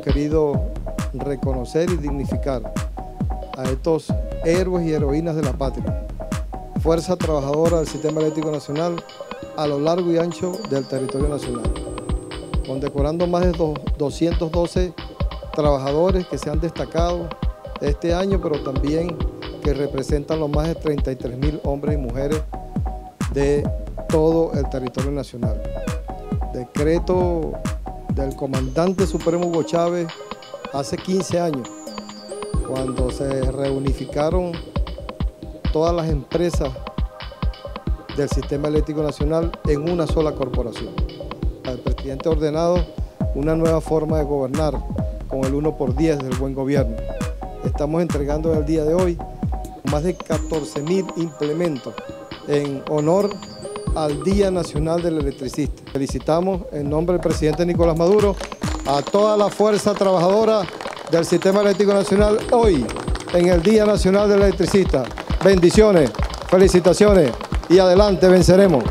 querido reconocer y dignificar a estos héroes y heroínas de la patria, fuerza trabajadora del Sistema Eléctrico Nacional a lo largo y ancho del territorio nacional, condecorando más de 212 trabajadores que se han destacado este año, pero también que representan los más de 33 mil hombres y mujeres de todo el territorio nacional. Decreto del comandante supremo Hugo Chávez hace 15 años, cuando se reunificaron todas las empresas del Sistema Eléctrico Nacional en una sola corporación. El presidente ha ordenado una nueva forma de gobernar con el 1 por 10 del buen gobierno. Estamos entregando el día de hoy más de 14 mil implementos en honor al Día Nacional del Electricista. Felicitamos en nombre del presidente Nicolás Maduro a toda la fuerza trabajadora del Sistema Eléctrico Nacional hoy en el Día Nacional del Electricista. Bendiciones, felicitaciones y adelante venceremos.